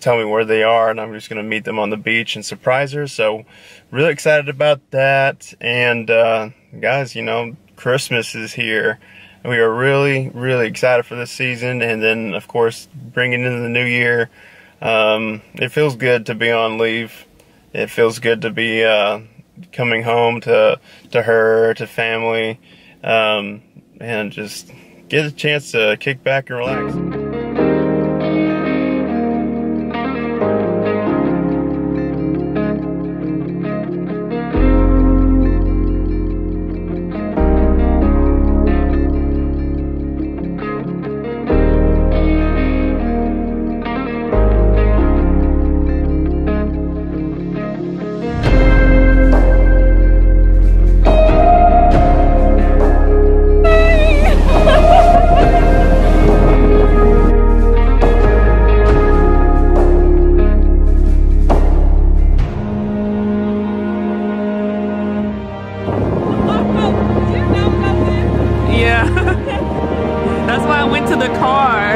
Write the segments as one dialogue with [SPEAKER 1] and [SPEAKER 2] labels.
[SPEAKER 1] tell me where they are, and I'm just gonna meet them on the beach and surprise her. So, really excited about that. And uh, guys, you know, Christmas is here. We are really, really excited for this season, and then of course bringing in the new year. Um, it feels good to be on leave. It feels good to be uh, coming home to to her, to family, um, and just get a chance to kick back and relax.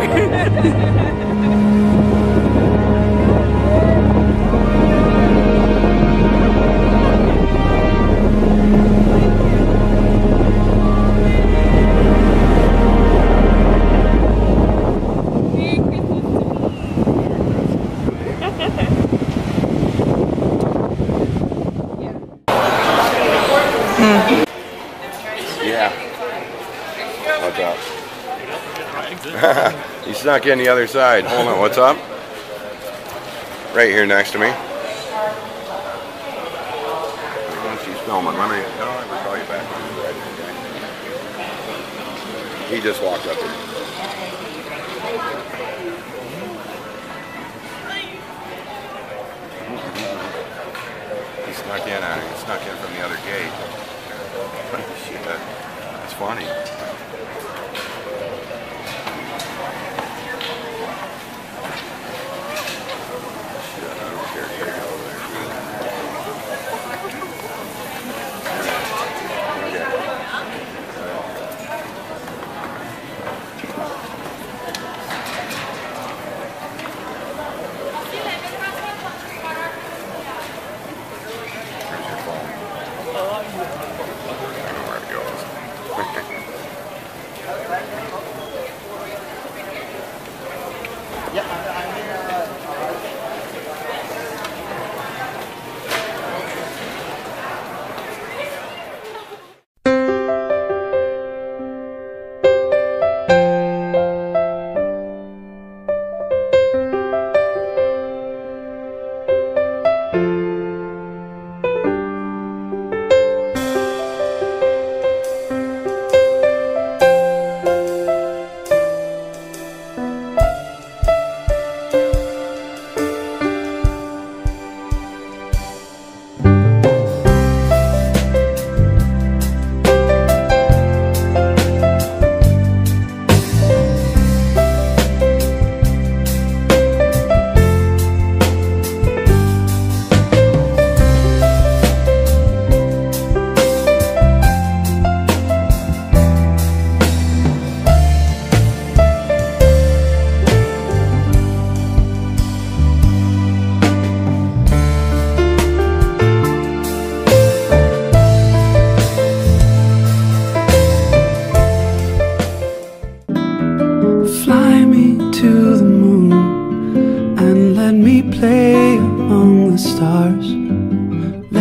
[SPEAKER 2] car.
[SPEAKER 3] Yeah. Watch out. you snuck in the other side. Hold on, what's up? Right here next to me. She's filming. Let me. No, I will call you back. He just walked up here. He snuck in on He snuck in from the other gate. Shit, that's funny.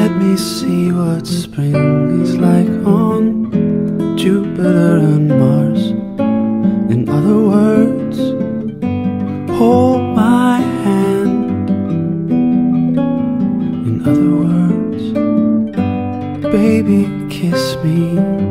[SPEAKER 4] Let me see what spring is like on Jupiter and Mars. In other words, hold my hand. In other words, baby, kiss me.